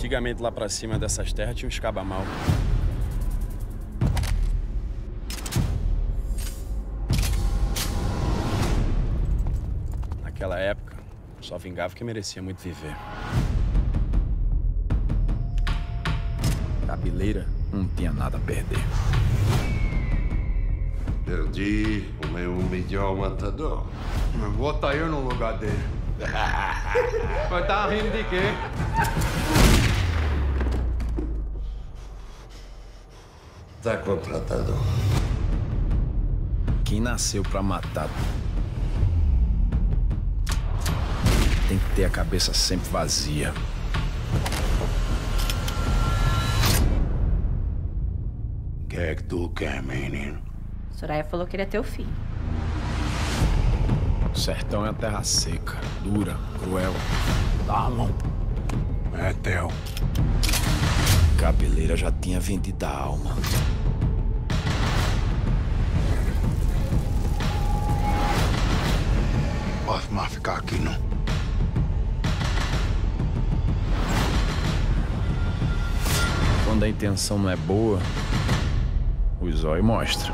Antigamente lá pra cima dessas terras tinha um escabamal. Naquela época, só vingava que merecia muito viver. Cabeleira não tinha nada a perder. Perdi o meu melhor matador. Mas bota eu no lugar dele. Mas tá rindo de quê? Tá contratado. Quem nasceu pra matar tem que ter a cabeça sempre vazia. O que é que tu quer, menino? Soraya falou que ele é teu filho. O sertão é a terra seca, dura, cruel. Dá a mão. É teu. Cabeleira já tinha vendido a alma. Posso mais ficar aqui, não. Quando a intenção não é boa, o zóio mostra.